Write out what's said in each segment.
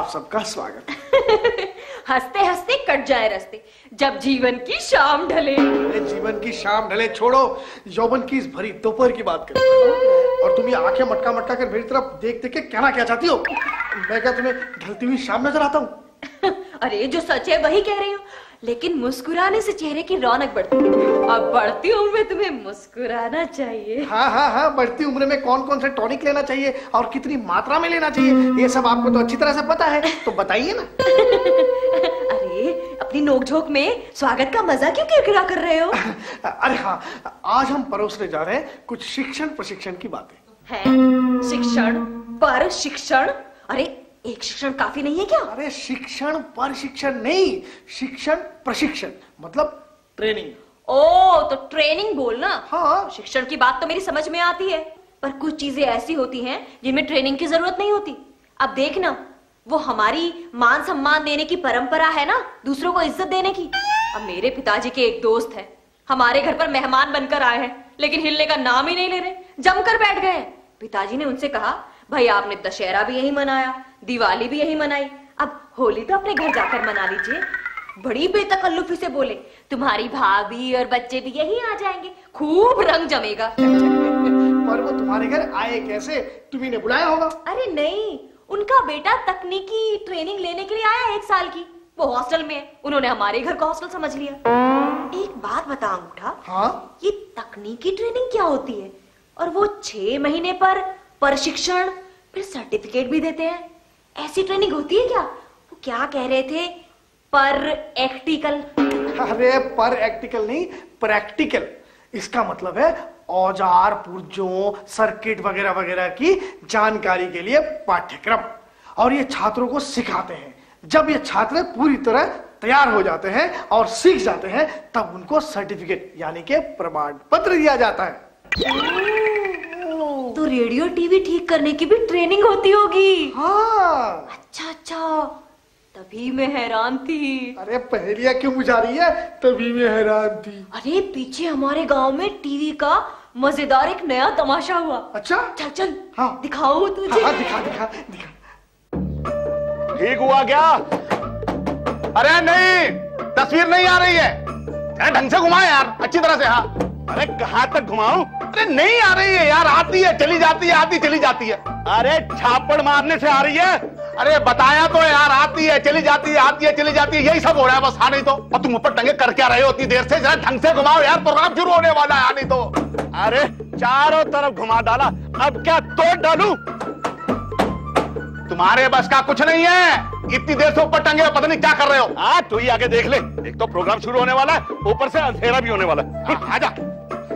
आप सबका स्वागत। हँसते हँसते कट जाए रस्ते जब जीवन की शाम ढले। जीवन की शाम ढले छोड़ो यौवन की इस भरी दोपहर की बात करो और तुम ये आँखें मटका मटका कर मेरी तरफ़ देख देख के कहना क्या चाहती हो? मैं क्या तुम्हें ढलती हुई शाम नज़र आता हूँ? अरे जो सच है वही कह रही हूँ। लेकिन मुस्कुराने से चेहरे की रौनक बढ़ती है। अब बढ़ती उम्र में तुम्हें मुस्कुराना चाहिए। हाँ हाँ हाँ बढ़ती उम्र में कौन कौन से टॉनिक लेना चाहिए और कितनी मात्रा में लेना चाहिए ये सब आपको तो अच्छी तरह से पता है तो बताइए ना। अरे अपनी नोकझोंक में स्वागत का मज़ा क्यों किरकिरा कर रहे हो? अरे हाँ आज हम परोसने जा रहे हैं कुछ शिक्षण प्रशिक्षण की बातें। है शिक्षण पर शिक्षण अरे एक शिक्षण काफ़ी नहीं है क्या? अरे शिक्षण पर शिक्षण नहीं शिक्षण प्रशिक्षण मतलब ट्रेनिंग। ओ तो ट्रेनिंग बोलना? हाँ। शिक्षण की बात तो मेरी समझ में आती है पर कुछ चीज़ें ऐसी होती हैं जिनमें ट्रेनिंग की ज़रूरत नहीं होती। अब देखना वो हमारी मान सम्मान देने की परंपरा है ना दूसरों को इज़्ज़त देने की। अब मेरे पिताजी के एक दोस्त है हमारे घर पर मेहमान बनकर आए हैं लेकिन हिलने का नाम ही नहीं ले रहे जमकर बैठ गए पिताजी ने उनसे कहा भाई आपने दशहरा भी यही मनाया दिवाली भी यही मनाई। अब होली तो अपने घर जाकर मना लीजिए। बड़ी बेतकल्लुफी से बोले तुम्हारी भाभी और बच्चे भी यही आ जाएँगे। खूब रंग जमेगा। पर वो तुम्हारे घर आए कैसे? तुम्ही ने बुलाया होगा। अरे नहीं उनका बेटा तकनीकी ट्रेनिंग लेने के लिए आया एक साल की। वो हॉस्टल में है उन्होंने हमारे घर को हॉस्टल समझ लिया। एक बात बता अंगूठा। हाँ? ये तकनीकी ट्रेनिंग क्या होती है? और वो छह महीने पर प्रशिक्षण फिर सर्टिफिकेट भी देते हैं। ऐसी ट्रेनिंग होती है क्या? वो क्या कह रहे थे? पर एक्टिकल। अरे पर एक्टिकल नहीं प्रैक्टिकल। इसका मतलब है औज़ार पुर्जों सर्किट वगैरह वगैरह की जानकारी के लिए पाठ्यक्रम। और ये छात्रों को सिखाते हैं। जब ये छात्र पूरी तरह तैयार हो जाते हैं और सीख जाते हैं तब उनको सर्टिफिकेट यानी कि प्रमाण पत्र दिया जाता है। तो रेडियो टीवी ठीक करने की भी ट्रेनिंग होती होगी। हाँ। अच्छा अच्छा। तभी मैं हैरान थी। अरे पहेलियाँ क्यों बुझा रही है? तभी मैं हैरान थी। अरे पीछे हमारे गाँव में टीवी का मज़ेदार एक नया तमाशा हुआ। अच्छा? चल चल। हाँ। दिखाओ तुझे। हाँ, दिखा दिखा दिखा। ठीक हुआ क्या? अरे नहीं! तस्वीर नहीं आ रही है। ढंग से घुमा यार। अच्छी तरह से हाँ। अरे कहाँ तक घुमाऊं? अरे नहीं आ रही है यार आती है चली जाती है आती चली जाती है। अरे छापड़ मारने से आ रही है। अरे बताया तो यार आती है चली जाती है आती है चली जाती है यही सब हो रहा है बस हाँ नहीं तो। और तुम ऊपर टंगे कर क्या रहे हो इतनी देर से जरा ढंग से घुमाओ यार प्रोग्राम शुरू होने वाला है हाँ नहीं तो। अरे चारों तरफ़ घुमा डाला अब क्या तोड़ डालू? तुम्हारे बस का कुछ नहीं है। इतनी देर से ऊपर टंगे हो, पता नहीं क्या कर रहे हो। हाँ तू ही आगे देख ले। एक तो प्रोग्राम शुरू होने वाला है ऊपर से अंधेरा भी होने वाला है। हाँ, आजा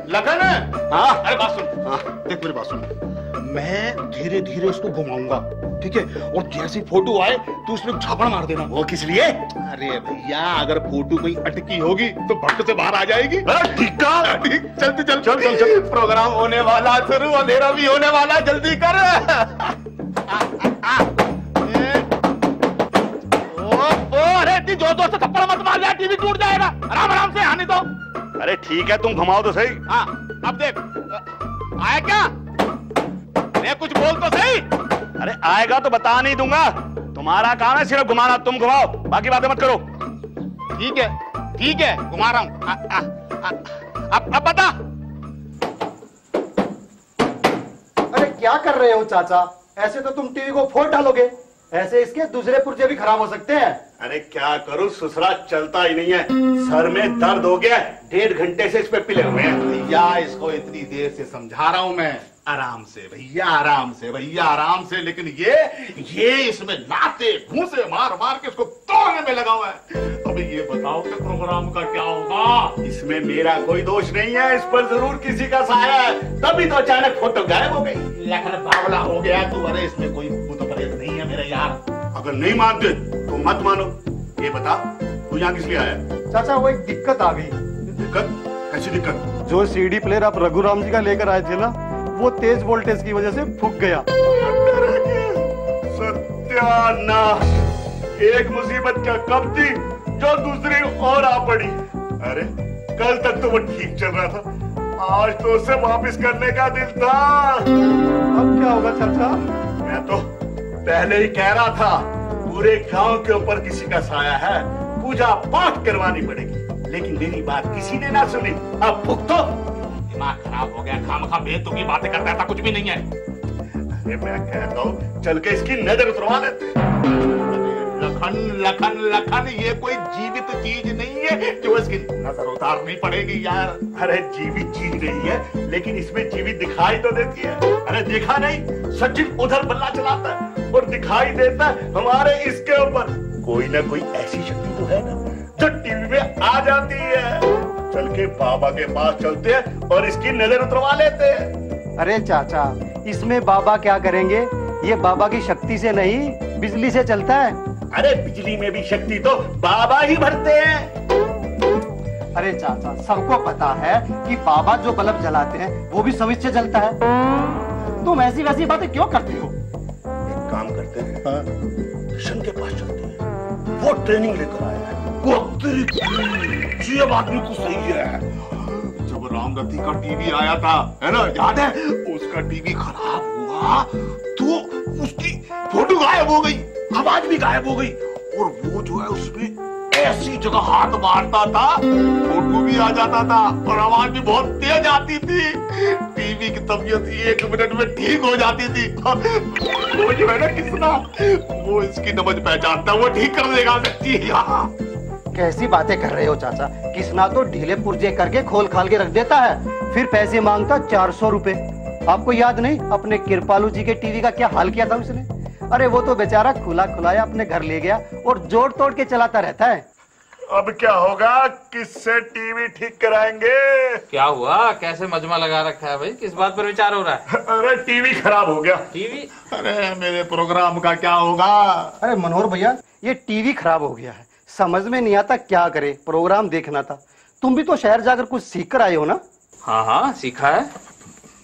लगन है? हाँ। अरे बात सुन। हाँ। देख मेरी बात सुन। मैं धीरे धीरे उसको घुमाऊँगा ठीक है? और जैसी फ़ोटो आए तो उसमें झापड़ मार देना। वो किस लिए? अरे भैया अगर फ़ोटो कोई अटकी होगी तो भट्ट से बाहर आ जाएगी। ठीक है ठीक। चल चल चल चल चल। प्रोग्राम होने वाला शुरू अंधेरा भी होने वाला जल्दी कर। अरे इतनी ज़ोर ज़ोर से थप्पड़ मत मार यार टीवी टूट जाएगा। आराम आराम से हानि तो। अरे ठीक है तुम घुमाओ तो सही। हाँ अब देख आया क्या? मैं कुछ बोल तो सही। अरे आएगा तो बता नहीं दूँगा। तुम्हारा काम है सिर्फ़ घुमाना तुम घुमाओ। बाकी बातें मत करो। ठीक है ठीक है घुमा रहा हूँ। अब अब बता। अरे क्या कर रहे हो चाचा? ऐसे तो तुम टीवी को फोड़ डालोगे। ऐसे इसके दूसरे पुर्जे भी खराब हो सकते हैं। अरे क्या करूँ? ससुरा चलता ही नहीं है। सर में दर्द हो गया डेढ़ घंटे से इस पे पिले हुए हैं। भैया इसको इतनी देर से समझा रहा हूँ मैं। आराम से भैया आराम से भैया आराम से। लेकिन ये ये इसमें लाते घूसे मार मार के इसको तोड़ने में लगा हुआ है। अभी ये बताओ कि प्रोग्राम का क्या होगा? इसमें मेरा कोई दोष नहीं है। इस पर ज़रूर किसी का साया है। तभी तो अचानक फ़ोटो गायब हो गई। लखन बावला हो गया। तू अरे इसमें कोई भूत प्रेत यार अगर नहीं मानते तो मत मानो। ये बता तू यहाँ किस लिए आया? चाचा वो एक दिक्कत आ गई। दिक्कत? कैसी दिक्कत? जो सीडी प्लेयर आप रघुराम जी का लेकर आए थे ना वो तेज वोल्टेज की वजह से फूक गया। सत्यानाश। एक मुसीबत क्या कब थी जो दूसरी और आ पड़ी? अरे कल तक तो वो ठीक चल रहा था। आज तो उसे वापस करने का दिल था। अब क्या होगा चाचा? मैं तो पहले ही कह रहा था, पूरे गाँव के ऊपर किसी का साया है, पूजा पाठ करवानी पड़ेगी। लेकिन मेरी बात किसी ने ना सुनी। अब भुगतो। दिमाग खराब हो गया खाम खा बेतुकी बातें करता था, कुछ भी नहीं है। अरे मैं कहता हूँ, चल के इसकी नज़र उतरवा लेते लखन लखन लखन, ये कोई जीवित चीज़ नहीं है जो इसकी नज़र उतारनी पड़ेगी यार। अरे, जीवित चीज़ नहीं है, लेकिन इसमें जीवित दिखाई तो देती है। अरे, देखा नहीं? सचिन उधर बल्ला चलाता है और दिखाई देता है हमारे इसके ऊपर। कोई ना कोई ऐसी शक्ति तो है ना, जो टीवी में आ जाती है। चल के बाबा के पास चलते हैं और इसकी नज़र उतरवा लेते हैं। अरे, चाचा, इसमें बाबा क्या करेंगे? ये बाबा की शक्ति से नहीं, बिजली से चलता है। अरे बिजली में भी शक्ति तो बाबा ही भरते हैं। अरे चाचा सबको पता है कि बाबा जो बल्ब जलाते हैं वो भी स्विच से जलता है। तुम ऐसी वैसी बातें क्यों करते हो? एक काम करते हैं। किशन के पास चलते हैं। वो ट्रेनिंग लेकर आया है। आदमी तो सही है। जब रामगति का टीवी आया था है ना याद है? उसका टीवी खराब हुआ तो उसकी फ़ोटो गायब हो गई। आवाज़ भी गायब हो गई। और वो जो है उसमें ऐसी जगह हाथ मारता था, फ़ोटो भी आ जाता था और आवाज़ भी बहुत तेज आती थी। टीवी की तबीयत एक मिनट में ठीक हो जाती थी। वो जो है ना किसना वो इसकी नमज पहचानता वो ठीक कर देगा, सच्ची। कैसी बातें कर रहे हो, चाचा? किसना तो ढीले पुर्जे करके खोल खाल के रख देता है। फिर पैसे माँगता चार सौ रूपए। आपको याद नहीं, अपने कृपालू जी के टीवी का क्या हाल किया था उसने? अरे वो तो बेचारा खुला खुलाया अपने घर ले गया और जोड़ तोड़ के चलाता रहता है। अब क्या होगा? किससे टीवी ठीक कराएँगे? क्या हुआ? कैसे मजमा लगा रखा है भाई? किस बात पर विचार हो रहा है? अरे टीवी खराब हो गया। टीवी? अरे मेरे प्रोग्राम का क्या होगा? अरे मनोहर भैया ये टीवी खराब हो गया है। समझ में नहीं आता क्या करे? प्रोग्राम देखना था। तुम भी तो शहर जाकर कुछ सीख कर आए हो ना? हाँ हाँ सीखा है।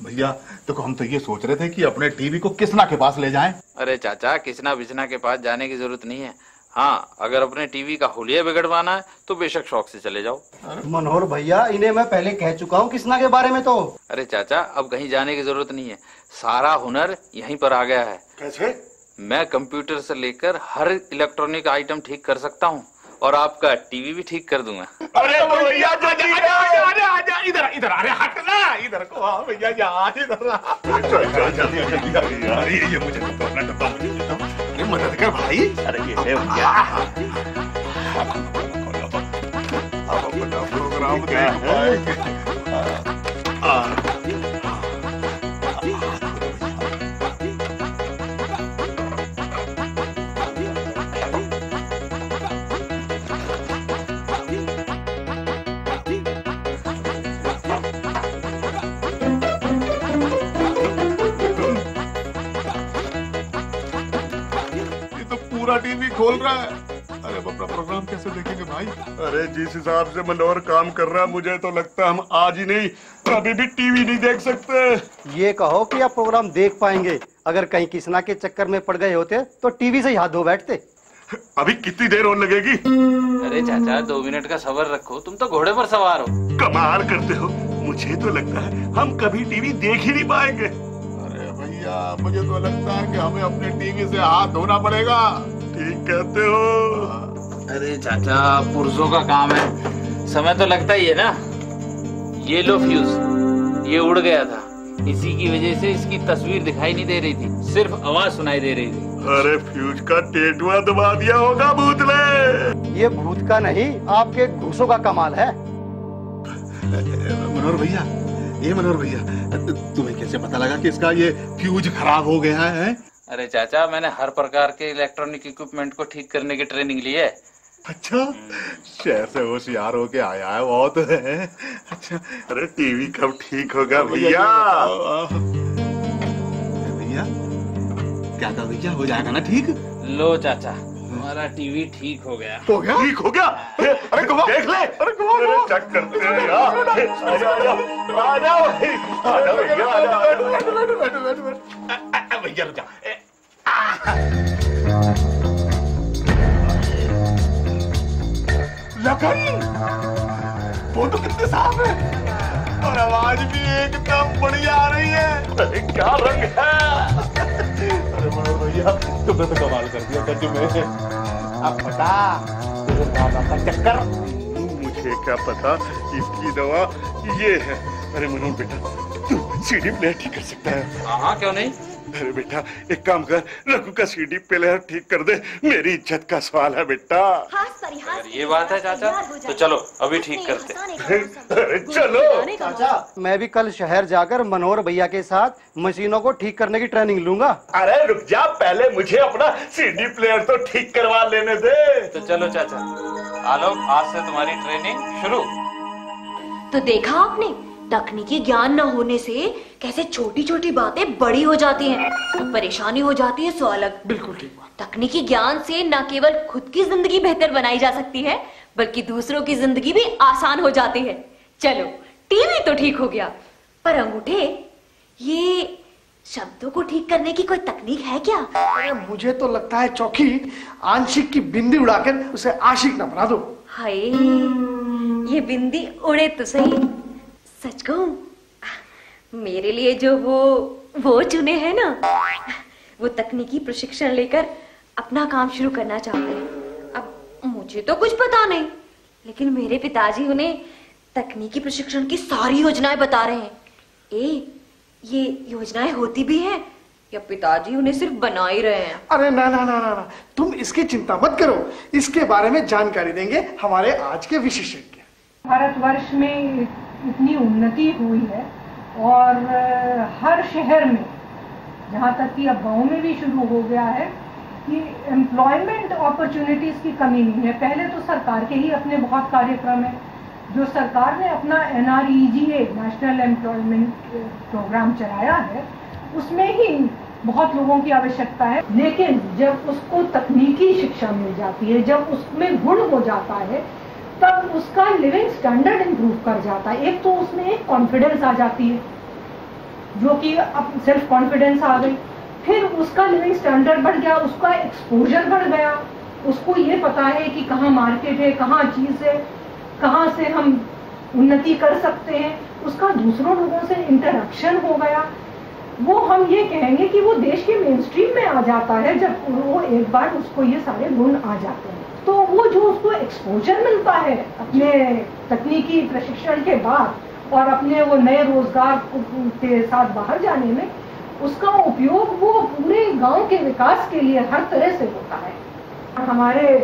भैया देखो हम तो ये सोच रहे थे कि अपने टीवी को किसना के पास ले जाएँ? अरे चाचा किसना बिचना के पास जाने की ज़रूरत नहीं है। हाँ अगर अपने टीवी का हुलिया बिगड़वाना है तो बेशक शौक से चले जाओ। मनोहर भैया इन्हें मैं पहले कह चुका हूँ किसना के बारे में तो। अरे चाचा अब कहीं जाने की ज़रूरत नहीं है। सारा हुनर यहीं पर आ गया है। कैसे? मैं कंप्यूटर से लेकर हर इलेक्ट्रॉनिक आइटम ठीक कर सकता हूँ। और आपका टीवी भी ठीक कर दूँगा अरे भैया जल्दी आजा आजा आजा इधर इधर अरे हट ना इधर को आ भैया जा इधर ये मुझे तो करना डब्बा मुझे अरे मदद कर भाई। अरे ये है भैया। अपना प्रोग्राम खोल रहा है। अरे अब अपना प्रोग्राम कैसे देखेंगे भाई? अरे जिस हिसाब से मनोहर काम कर रहा है मुझे तो लगता है हम आज ही नहीं कभी भी टीवी नहीं देख सकते। ये कहो कि आप प्रोग्राम देख पाएँगे। अगर कहीं किसना के चक्कर में पड़ गए होते तो टीवी से ही हाथ धो बैठते। अभी कितनी देर और लगेगी? अरे चाचा दो मिनट का सबर रखो। तुम तो घोड़े पर सवार हो। कमाल करते हो। मुझे तो लगता है हम कभी टीवी देख ही नहीं पाएँगे। अरे भैया मुझे तो लगता है कि हमें अपने टीवी से हाथ धोना पड़ेगा। ठीक कहते हो। अरे चाचा पुरुषों का काम है। समय तो लगता ही है ना। ये लो फ्यूज ये उड़ गया था। इसी की वजह से इसकी तस्वीर दिखाई नहीं दे रही थी। सिर्फ़ आवाज़ सुनाई दे रही थी। अरे फ्यूज का टेटुआ दबा दिया होगा भूत ने। ये भूत का नहीं आपके घूसों का कमाल है। मनोहर भैया ये मनोहर भैया तुम्हें कैसे पता लगा कि इसका ये फ्यूज खराब हो गया है? अरे चाचा मैंने हर प्रकार के इलेक्ट्रॉनिक इक्विपमेंट को ठीक करने की ट्रेनिंग ली है। अच्छा शहर से होशियार होके आया है बहुत है। अच्छा अरे टीवी कब ठीक होगा भैया? भैया क्या था भैया? हो जाएगा ना ठीक? लो चाचा। हमारा टीवी ठीक हो गया हो गया ठीक हो गया अरे घुमा देख ले अरे घुमा अरे चेक करते हैं यार आजा आजा आजा भाई आजा भैया आजा बैठो बैठो बैठो बैठो बैठो भैया रुक लगन वो तो कितने साफ़ है और आवाज़ भी एकदम बढ़िया आ रही है अरे क्या रंग है अरे मनोहर भैया भैया तुमने तो कमाल कर दिया सच में अब बता तेरे बाबा का चक्कर। मुझे क्या पता इसकी दवा ये है। अरे मनोज बेटा तू सीढ़ी प्लेयर ठीक कर सकता है। हाँ हाँ क्यों नहीं? अरे बेटा एक काम कर रघु का सीडी प्लेयर ठीक कर दे। मेरी इज़्ज़त का सवाल है बेटा। पर ये बात है चाचा। तो चलो अभी ठीक करते अरे चलो। चाचा मैं भी कल शहर जाकर मनोहर भैया के साथ मशीनों को ठीक करने की ट्रेनिंग लूँगा। अरे रुक जा पहले मुझे अपना सीडी प्लेयर तो ठीक करवा लेने दे। तो चलो चाचा। आलोक आज से तुम्हारी ट्रेनिंग शुरू। तो देखा आपने? तकनीकी ज्ञान न होने से कैसे छोटी छोटी बातें बड़ी हो जाती हैं और परेशानी हो जाती है सो अलग बिल्कुल ठीक तकनीकी ज्ञान से न केवल खुद की ज़िंदगी बेहतर बनाई जा सकती है बल्कि दूसरों की ज़िंदगी भी आसान हो जाती है। चलो टीवी तो ठीक हो गया पर अंगूठे ये शब्दों को ठीक करने की कोई तकनीक है क्या? अरे मुझे तो लगता है चौकी आंशिक की बिंदी उड़ाकर उसे आशिक ना बना दो। हाय ये बिंदी उड़े तो सही। सच कहूँ मेरे लिए जो वो वो चुने हैं ना वो तकनीकी प्रशिक्षण लेकर अपना काम शुरू करना चाहते हैं। अब मुझे तो कुछ पता नहीं लेकिन मेरे पिताजी उन्हें तकनीकी प्रशिक्षण की सारी योजनाएँ बता रहे हैं। ए ये योजनाएँ होती भी हैं या पिताजी उन्हें सिर्फ़ बना ही रहे हैं? अरे ना ना ना ना ना तुम इसकी चिंता मत करो। इसके बारे में जानकारी देंगे हमारे आज के विशेषज्ञ। भारतवर्ष में इतनी उन्नति हुई है और हर शहर में, जहाँ तक कि अब गाँव में भी शुरू हो गया है, कि एम्प्लॉयमेंट अपॉर्चुनिटीज़ की कमी नहीं है। पहले तो सरकार के ही अपने बहुत कार्यक्रम है, जो सरकार ने अपना एन नेशनल एम्प्लॉयमेंट प्रोग्राम चलाया है, उसमें ही बहुत लोगों की आवश्यकता है। लेकिन जब उसको तकनीकी शिक्षा मिल जाती है, जब उसमें गुण हो जाता है तब उसका लिविंग स्टैंडर्ड इंप्रूव कर जाता है। एक तो उसमें एक कॉन्फिडेंस आ जाती है, जो कि अब सेल्फ कॉन्फिडेंस आ गई। फिर उसका लिविंग स्टैंडर्ड बढ़ गया, उसका एक्सपोजर बढ़ गया। उसको ये पता है कि कहाँ मार्केट है, कहाँ चीज़ है, कहाँ से हम उन्नति कर सकते हैं। उसका दूसरों लोगों से इंटरेक्शन हो गया। वो हम ये कहेंगे कि वो देश के मेन स्ट्रीम में आ जाता है, जब वो एक बार उसको ये सारे गुण आ जाते हैं। तो वो जो उसको एक्सपोजर मिलता है अपने तकनीकी प्रशिक्षण के बाद और अपने वो नए रोज़गार के साथ बाहर जाने में, उसका उपयोग वो पूरे गाँव के विकास के लिए हर तरह से होता है। हमारे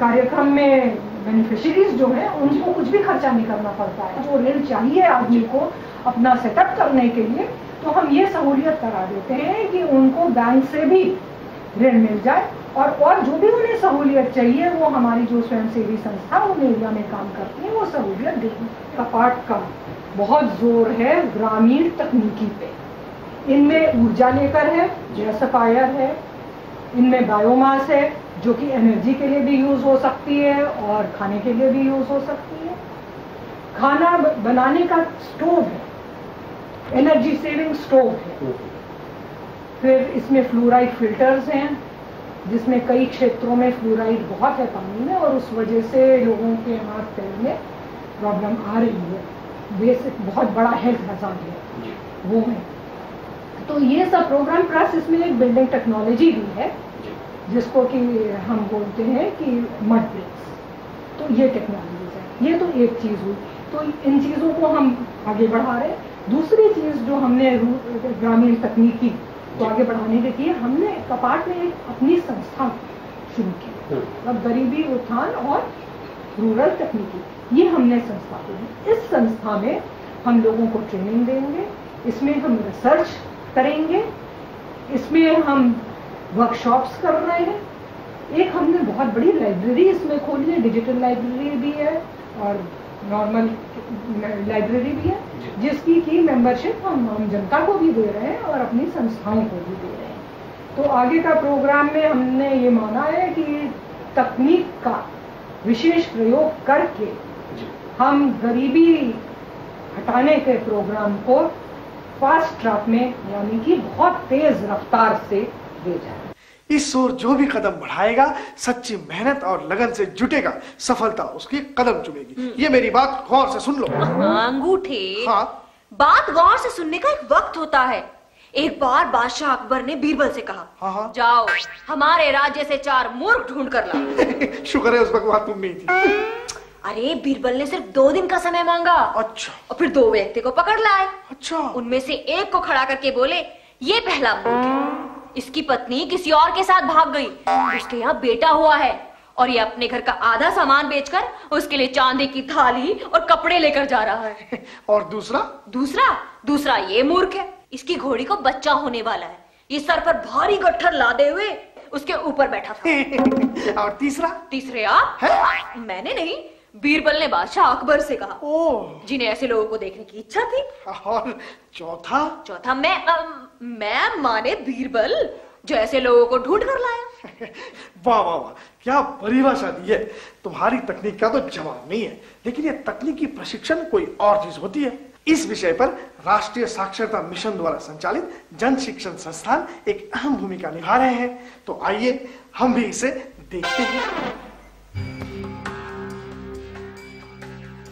कार्यक्रम में बेनिफिशरीज जो है, उनको कुछ भी खर्चा नहीं करना पड़ता है। जो ऋण चाहिए आदमी को अपना सेटअप करने के लिए तो हम ये सहूलियत करा देते हैं कि उनको बैंक से भी ऋण मिल जाए। और और जो भी उन्हें सहूलियत चाहिए वो हमारी जो स्वयंसेवी संस्था उन एरिया में काम करती है वो सहूलियत कपाट का बहुत ज़ोर है ग्रामीण तकनीकी पे। इनमें ऊर्जा लेकर है गैसफायर है। इनमें बायोमास है जो कि एनर्जी के लिए भी यूज़ हो सकती है और खाने के लिए भी यूज़ हो सकती है। खाना बनाने का स्टोव है। एनर्जी सेविंग स्टोव है। फिर इसमें फ्लोराइड फिल्टर्स हैं। जिसमें कई क्षेत्रों में फ्लोराइड बहुत है पानी में और उस वजह से लोगों के हाथ पैर में प्रॉब्लम आ रही है। बेसिक बहुत बड़ा हेल्थ हजार्ड है वो है तो ये सब प्रोग्राम प्लस इसमें एक बिल्डिंग टेक्नोलॉजी भी है जिसको कि हम बोलते हैं कि मड ब्रिक्स तो ये टेक्नोलॉजीज़ है। ये तो एक चीज़ हुई। तो इन चीज़ों को हम आगे बढ़ा रहे दूसरी चीज़ जो हमने ग्रामीण तकनीकी को आगे बढ़ाने के लिए हमने कपाट में एक अपनी संस्था शुरू की। अब गरीबी उत्थान और रूरल तकनीकी। ये हमने संस्था खोली इस संस्था में हम लोगों को ट्रेनिंग देंगे इसमें हम रिसर्च करेंगे इसमें हम वर्कशॉप्स कर रहे हैं। एक हमने बहुत बड़ी लाइब्रेरी इसमें खोली है डिजिटल लाइब्रेरी भी है और नॉर्मल लाइब्रेरी भी है जिसकी की मेंबरशिप हम आम जनता को भी दे रहे हैं और अपनी संस्थाओं को भी दे रहे हैं। तो आगे का प्रोग्राम में हमने ये माना है कि तकनीक का विशेष प्रयोग करके हम गरीबी हटाने के प्रोग्राम को फास्ट ट्रैक में यानी कि बहुत तेज रफ्तार से ले जाए इस ओर जो भी कदम बढ़ाएगा सच्ची मेहनत और लगन से जुटेगा सफलता उसकी कदम चुमेगी। ये मेरी बात गौर से सुन लो। हाँ, अंगूठे। हाँ। बात गौर से सुनने का एक वक्त होता है। एक बार बादशाह अकबर ने बीरबल से हाँ, कहा हाँ। जाओ हमारे राज्य से चार मूर्ख ढूंढ कर लाओ। शुक्र है उस वक्त तुम नहीं थी। अरे बीरबल ने सिर्फ़ दो दिन का समय मांगा अच्छा। और फिर दो व्यक्ति को पकड़ लाए। अच्छा। उनमें से एक को खड़ा करके बोले ये पहला मूर्ख है। इसकी पत्नी किसी और के साथ भाग गई। उसके यहाँ बेटा हुआ है और ये अपने घर का आधा सामान बेचकर उसके लिए चांदी की थाली और कपड़े लेकर जा रहा है। और दूसरा? दूसरा? दूसरा ये मूर्ख है। इसकी घोड़ी को बच्चा होने वाला है। ये सर पर भारी गट्ठर लादे हुए उसके ऊपर बैठा था। और तीसरा? तीसरे आप? मैंने नहीं बीरबल ने बादशाह अकबर से कहा। जिन्हें ऐसे लोगों को देखने की इच्छा थी। और चौथा? चौथा मैं अम, मैं माने बीरबल जो ऐसे लोगों को ढूंढ कर लाया। वाह वाह वाह क्या परिभाषा दी है। तुम्हारी तकनीक का तो जवाब नहीं है लेकिन ये तकनीकी प्रशिक्षण कोई और चीज़ होती है। इस विषय पर राष्ट्रीय साक्षरता मिशन द्वारा संचालित जन शिक्षण संस्थान एक अहम भूमिका निभा रहे हैं। तो आइए हम भी इसे देखते हैं।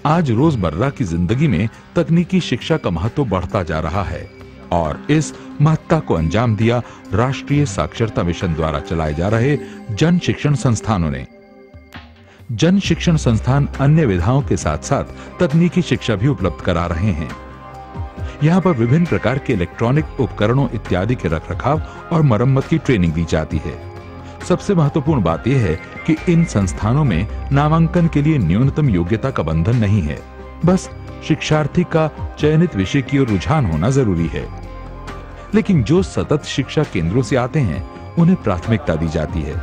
आज रोज़मर्रा की ज़िंदगी में तकनीकी शिक्षा का महत्व बढ़ता जा रहा है और इस महत्ता को अंजाम दिया राष्ट्रीय साक्षरता मिशन द्वारा चलाए जा रहे जन शिक्षण संस्थानों ने। जन शिक्षण संस्थान अन्य विधाओं के साथ साथ तकनीकी शिक्षा भी उपलब्ध करा रहे हैं। यहाँ पर विभिन्न प्रकार के इलेक्ट्रॉनिक उपकरणों इत्यादि के रखरखाव और मरम्मत की ट्रेनिंग दी जाती है। सबसे महत्वपूर्ण बात यह है कि इन संस्थानों में नामांकन के लिए न्यूनतम योग्यता का बंधन नहीं है। बस शिक्षार्थी का चयनित विषय की ओर रुझान होना ज़रूरी है। लेकिन जो सतत शिक्षा केंद्रों से आते हैं, उन्हें प्राथमिकता दी जाती है।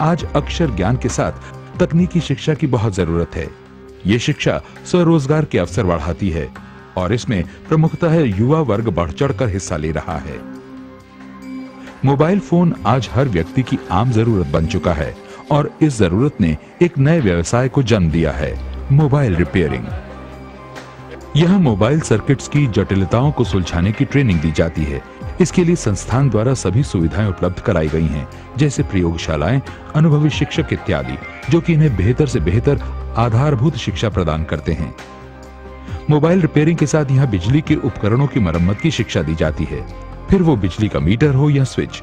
आज अक्षर ज्ञान के साथ तकनीकी शिक्षा की बहुत ज़रूरत है। ये शिक्षा स्वरोजगार के अवसर बढ़ाती है और इसमें प्रमुखतः युवा वर्ग बढ़ चढ़कर हिस्सा ले रहा है। मोबाइल फ़ोन आज हर व्यक्ति की आम ज़रूरत बन चुका है और इस ज़रूरत ने एक नए व्यवसाय को जन्म दिया है, मोबाइल रिपेयरिंग। यह मोबाइल सर्किट्स की जटिलताओं को सुलझाने की ट्रेनिंग दी जाती है। इसके लिए संस्थान द्वारा सभी सुविधाएँ उपलब्ध कराई गई हैं, जैसे प्रयोगशालाएँ, अनुभवी शिक्षक इत्यादि, जो कि इन्हें बेहतर से बेहतर आधारभूत शिक्षा प्रदान करते हैं। मोबाइल रिपेयरिंग के साथ यहाँ बिजली के उपकरणों की मरम्मत की शिक्षा दी जाती है। फिर वो बिजली का मीटर हो या स्विच।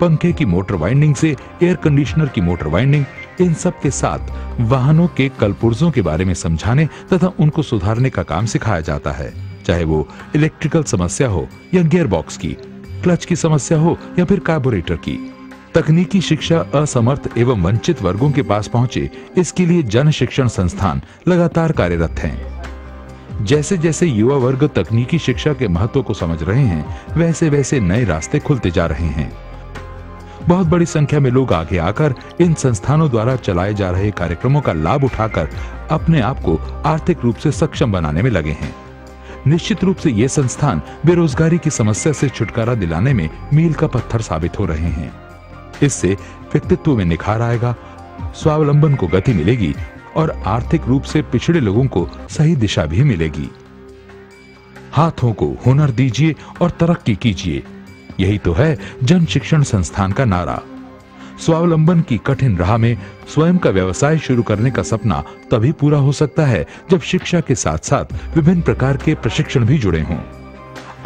पंखे की मोटर वाइंडिंग से एयर कंडीशनर की मोटर वाइंडिंग इन सब के साथ वाहनों के कलपुर्जों के बारे में समझाने तथा उनको सुधारने का काम सिखाया जाता है। चाहे वो इलेक्ट्रिकल समस्या हो या गियर बॉक्स की, क्लच की समस्या हो या फिर कार्बोरेटर की। तकनीकी शिक्षा असमर्थ एवं वंचित वर्गों के पास पहुँचे, इसके लिए जन शिक्षण संस्थान लगातार कार्यरत हैं। जैसे जैसे युवा वर्ग तकनीकी शिक्षा के महत्व को समझ रहे हैं वैसे वैसे नए रास्ते खुलते जा रहे हैं। बहुत बड़ी संख्या में लोग आगे आकर इन संस्थानों द्वारा चलाए जा रहे कार्यक्रमों का लाभ उठाकर अपने आप को आर्थिक रूप से सक्षम बनाने में लगे हैं। निश्चित रूप से ये संस्थान बेरोजगारी की समस्या से छुटकारा दिलाने में मील का पत्थर साबित हो रहे हैं। इससे व्यक्तित्व में निखार आएगा, स्वावलंबन को गति मिलेगी और आर्थिक रूप से पिछड़े लोगों को सही दिशा भी मिलेगी। हाथों को हुनर दीजिए और तरक्की कीजिए। यही तो है जन शिक्षण संस्थान का नारा। स्वावलंबन की कठिन राह में स्वयं का व्यवसाय शुरू करने का सपना तभी पूरा हो सकता है जब शिक्षा के साथ साथ विभिन्न प्रकार के प्रशिक्षण भी जुड़े हों।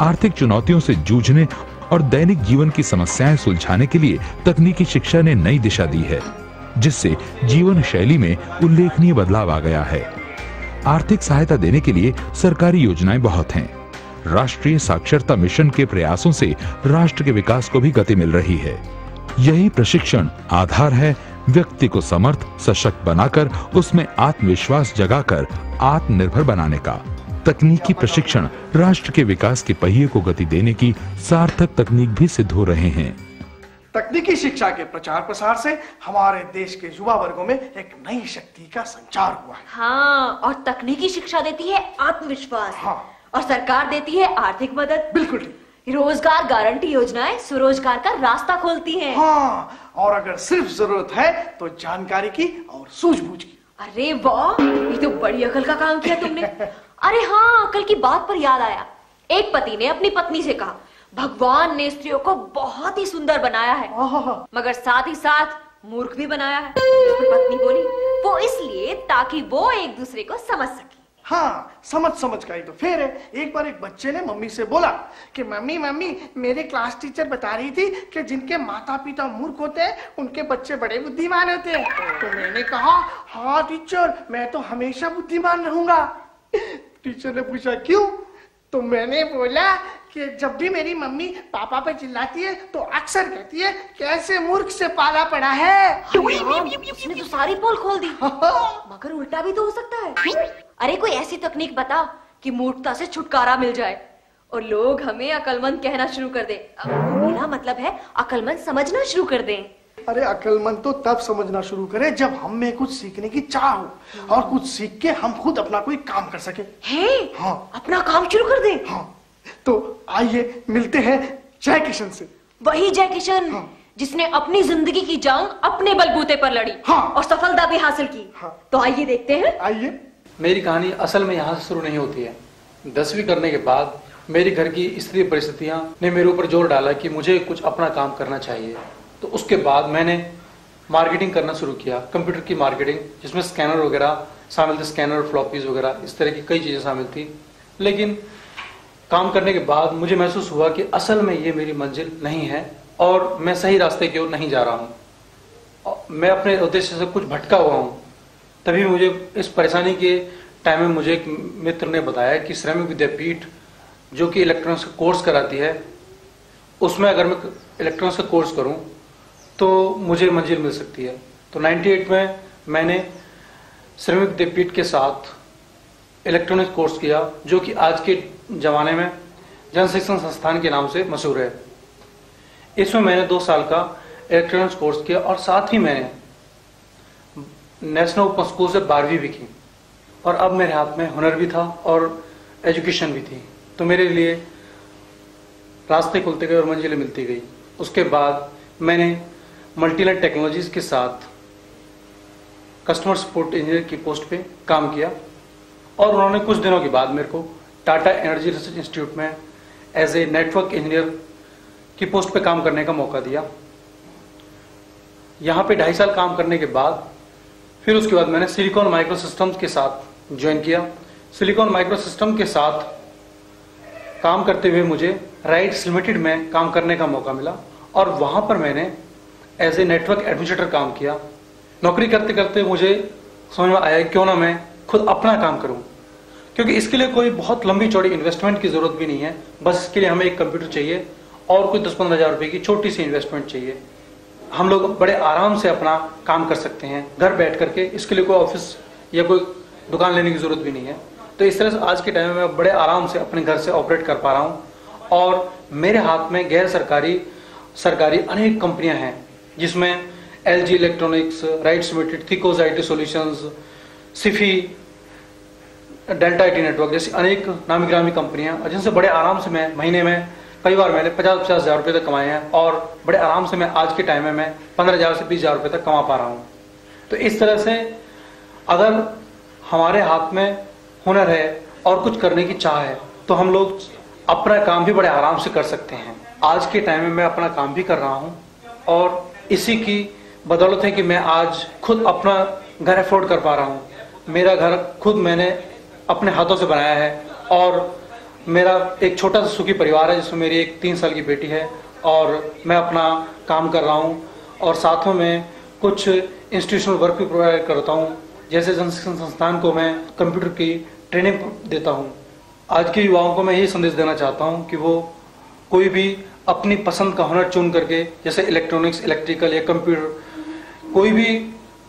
आर्थिक चुनौतियों से जूझने और दैनिक जीवन की समस्याएँ सुलझाने के लिए तकनीकी शिक्षा ने नई दिशा दी है, जिससे जीवन शैली में उल्लेखनीय बदलाव आ गया है। आर्थिक सहायता देने के लिए सरकारी योजनाएँ बहुत हैं। राष्ट्रीय साक्षरता मिशन के प्रयासों से राष्ट्र के विकास को भी गति मिल रही है। यही प्रशिक्षण आधार है व्यक्ति को समर्थ सशक्त बनाकर उसमें आत्मविश्वास जगाकर आत्मनिर्भर बनाने का। तकनीकी प्रशिक्षण राष्ट्र के विकास के पहिए को गति देने की सार्थक तकनीक भी सिद्ध हो रहे हैं। तकनीकी शिक्षा के प्रचार प्रसार से हमारे देश के युवा वर्गों में एक नई शक्ति का संचार हुआ है। हाँ और तकनीकी शिक्षा देती है आत्मविश्वास। हाँ। और सरकार देती है आर्थिक मदद। बिल्कुल रोज़गार गारंटी योजनाएँ स्वरोजगार का रास्ता खोलती हैं। हाँ और अगर सिर्फ़ ज़रूरत है तो जानकारी की और सूझबूझ की। अरे वाह ये तो बड़ी अकल का काम किया तुमने। अरे हाँ अकल की बात पर याद आया। एक पति ने अपनी पत्नी से कहा भगवान ने स्त्रियों को बहुत ही सुंदर बनाया है मगर साथ ही साथ मूर्ख भी बनाया है। तो पत्नी बोली वो इसलिए ताकि वो एक दूसरे को समझ सके। हाँ समझ समझ का ही तो फेर है। एक बार एक बच्चे ने मम्मी से बोला कि मम्मी मम्मी मेरे क्लास टीचर बता रही थी कि जिनके माता पिता मूर्ख होते हैं उनके बच्चे बड़े बुद्धिमान होते हैं। तो मैंने कहा हाँ टीचर मैं तो हमेशा बुद्धिमान रहूँगा। टीचर ने पूछा क्यों? तो मैंने बोला कि जब भी मेरी मम्मी पापा पे चिल्लाती है तो अक्सर कहती है कैसे मूर्ख से पाला पड़ा है? उसने तो सारी पोल खोल दी। मगर उल्टा भी तो हो सकता है। अरे कोई ऐसी तकनीक बता कि मूर्खता से छुटकारा मिल जाए। और लोग हमें अकलमंद कहना शुरू कर दे। मेरा मतलब है अकलमंद समझना शुरू कर दें। अरे अकलमंद तो तब समझना शुरू करे जब हम में कुछ सीखने की चाह हो। और कुछ सीख के हम खुद अपना कोई काम कर सके। है? हाँ। अपना काम शुरू कर दें? हाँ। तो आइए मिलते हैं जय किशन से। वही जय किशन हाँ। जिसने अपनी ज़िंदगी की जंग अपने बलबूते पर लड़ी हाँ। और सफलता भी हासिल की। हाँ। तो आइए देखते हैं। आइए। मेरी कहानी असल में यहाँ से शुरू नहीं होती है। दसवीं करने के बाद मेरी घर की स्त्री परिस्थितियाँ ने मेरे ऊपर ज़ोर डाला कि मुझे कुछ अपना काम करना चाहिए। तो उसके बाद मैंने मार्केटिंग करना शुरू किया, कंप्यूटर की मार्केटिंग, जिसमें स्कैनर वगैरह शामिल थे, स्कैनर, फ्लॉपीज वगैरह, इस तरह की कई चीज़ें शामिल थी। लेकिन काम करने के बाद मुझे महसूस हुआ कि असल में ये मेरी मंजिल नहीं है और मैं सही रास्ते की ओर नहीं जा रहा हूँ। मैं अपने उद्देश्य से कुछ भटका हुआ हूँ। तभी मुझे इस परेशानी के टाइम में मुझे एक मित्र ने बताया कि श्रमिक विद्यापीठ, जो कि इलेक्ट्रॉनिक्स का कोर्स कराती है, उसमें अगर मैं इलेक्ट्रॉनिक्स का कोर्स करूँ तो मुझे मंजिल मिल सकती है। तो 98 में मैंने श्रमिक विद्यापीठ के साथ इलेक्ट्रॉनिक्स कोर्स किया, जो कि आज के ज़माने में जन शिक्षण संस्थान के नाम से मशहूर है। इसमें मैंने दो साल का इलेक्ट्रॉनिक्स कोर्स किया और साथ ही मैंने नेशनल ओपन स्कूल से बारहवीं भी की। और अब मेरे हाथ में हुनर भी था और एजुकेशन भी थी। तो मेरे लिए रास्ते खुलते गए और मंजिलें मिलती गई। उसके बाद मैंने मल्टीलेट टेक्नोलॉजीज़ के साथ कस्टमर सपोर्ट इंजीनियर की पोस्ट पे काम किया। और उन्होंने कुछ दिनों के बाद मेरे को टाटा एनर्जी रिसर्च इंस्टीट्यूट में एज ए नेटवर्क इंजीनियर की पोस्ट पे काम करने का मौका दिया। यहाँ पे ढाई साल काम करने के बाद फिर उसके बाद मैंने सिलिकॉन माइक्रो सिस्टम के साथ ज्वाइन किया। सिलिकॉन माइक्रो सिस्टम के साथ काम करते हुए मुझे राइट्स लिमिटेड में काम करने का मौका मिला और वहाँ पर मैंने एज ए नेटवर्क एडमिनिस्ट्रेटर काम किया। नौकरी करते करते मुझे समझ में आया क्यों ना मैं खुद अपना काम करूँ। क्योंकि इसके लिए कोई बहुत लंबी चौड़ी इन्वेस्टमेंट की ज़रूरत भी नहीं है। बस इसके लिए हमें एक कंप्यूटर चाहिए और कोई दस पंद्रह हज़ार रुपए की छोटी सी इन्वेस्टमेंट चाहिए। हम लोग बड़े आराम से अपना काम कर सकते हैं। घर बैठ करके इसके लिए कोई ऑफ़िस या कोई दुकान लेने की ज़रूरत भी नहीं है। तो इस तरह से आज के टाइम में मैं बड़े आराम से अपने घर से ऑपरेट कर पा रहा हूँ। और मेरे हाथ में गैर सरकारी सरकारी अनेक कंपनियाँ हैं, जिसमें L G electronics RITES limited थिकोज I T solution Sify Delta I T network जैसी अनेक नामी ग्रामी कंपनियाँ जिनसे बड़े आराम से मैं महीने में कई बार मैंने पचास पचास हज़ार रुपये तक कमाए हैं और बड़े आराम से मैं आज के टाइम में मैं पंद्रह हज़ार से बीस हज़ार रुपये तक कमा पा रहा हूँ। तो इस तरह से अगर हमारे हाथ में हुनर है और कुछ करने की चाह है तो हम लोग अपना काम भी बड़े आराम से कर सकते हैं। आज के टाइम में मैं अपना काम भी कर रहा हूँ और इसी की बदौलत है कि मैं आज खुद अपना घर अफोर्ड कर पा रहा हूँ। मेरा घर खुद मैंने अपने हाथों से बनाया है और मेरा एक छोटा सा सुखी परिवार है, जिसमें मेरी एक तीन साल की बेटी है और मैं अपना काम कर रहा हूँ और साथों में कुछ इंस्टीट्यूशनल वर्क भी प्रोवाइड करता हूँ। जैसे जनशिक्षण संस्थान को मैं कंप्यूटर की ट्रेनिंग देता हूँ। आज के युवाओं को मैं यही संदेश देना चाहता हूँ कि वो कोई भी अपनी पसंद का हुनर चुन करके, जैसे इलेक्ट्रॉनिक्स इलेक्ट्रिकल या कंप्यूटर कोई भी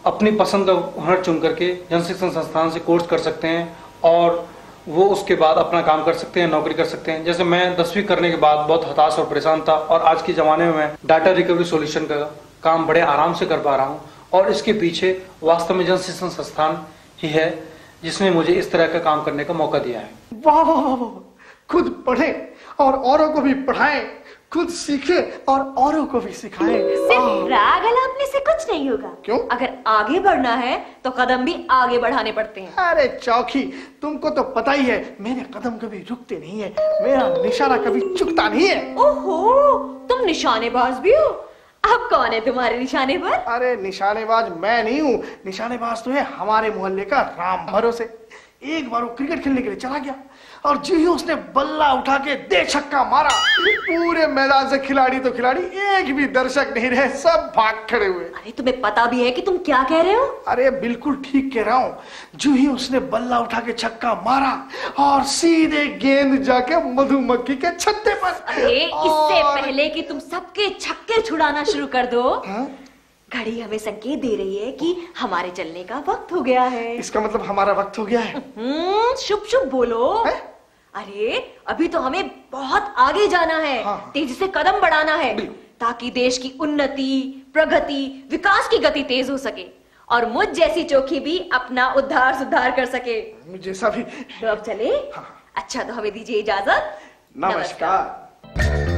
अपनी पसंद का हुनर चुन करके जनशिक्षण संस्थान से कोर्स कर सकते हैं और वो उसके बाद अपना काम कर सकते हैं, नौकरी कर सकते हैं। जैसे मैं दसवीं करने के बाद बहुत हताश और परेशान था और आज के ज़माने में मैं डाटा रिकवरी सोल्यूशन का काम बड़े आराम से कर पा रहा हूँ और इसके पीछे वास्तव में जन शिक्षण संस्थान ही है जिसने मुझे इस तरह का काम करने का मौका दिया है। वाह, खुद पढ़े और औरों को भी पढ़ाएँ। खुद सीखे और औरों को भी सिखाएँ। सिर्फ़ राग अलापने से कुछ नहीं होगा। क्यों? अगर आगे बढ़ना है तो कदम भी आगे बढ़ाने पड़ते हैं। अरे चौकी तुमको तो पता ही है मेरे कदम कभी रुकते नहीं है। मेरा निशाना कभी चुकता नहीं है। ओहो तुम निशानेबाज भी हो। अब कौन है तुम्हारे निशाने पर अरे निशानेबाज मैं नहीं हूँ। निशानेबाज तो है हमारे मोहल्ले का राम भरोसे। एक बार वो क्रिकेट खेलने के लिए चला गया। और जो ही उसने बल्ला उठा के दे छक्का मारा पूरे मैदान से खिलाड़ी तो खिलाड़ी एक भी दर्शक नहीं रहे सब भाग खड़े हुए। अरे तुम्हें पता भी है कि तुम क्या कह रहे हो? अरे बिल्कुल ठीक कह रहा हूँ। जो ही उसने बल्ला उठा के छक्का मारा और सीधे गेंद जाके मधुमक्खी के छत्ते पर। अरे इससे और- पहले कि तुम सबके छक्के छुड़ाना शुरू कर दो। हाँ? घड़ी हमें संकेत दे रही है कि हमारे चलने का वक्त हो गया है। इसका मतलब हमारा वक्त हो गया है। हम्म शुभ शुभ बोलो। है? अरे अभी तो हमें बहुत आगे जाना है। हाँ। तेज़ी से कदम बढ़ाना है ताकि देश की उन्नति प्रगति विकास की गति तेज हो सके और मुझ जैसी चौकी भी अपना उद्धार सुधार कर सके। मुझे सभी तो अब चले? हाँ। अच्छा तो हमें दीजिए इजाज़त। नमस्कार, नमस्कार।